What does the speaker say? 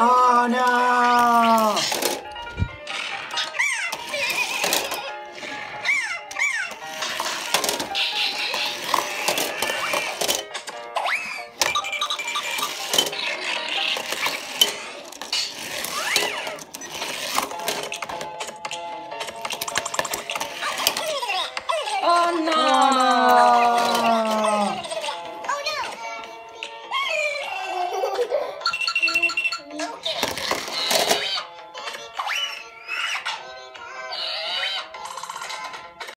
Oh no!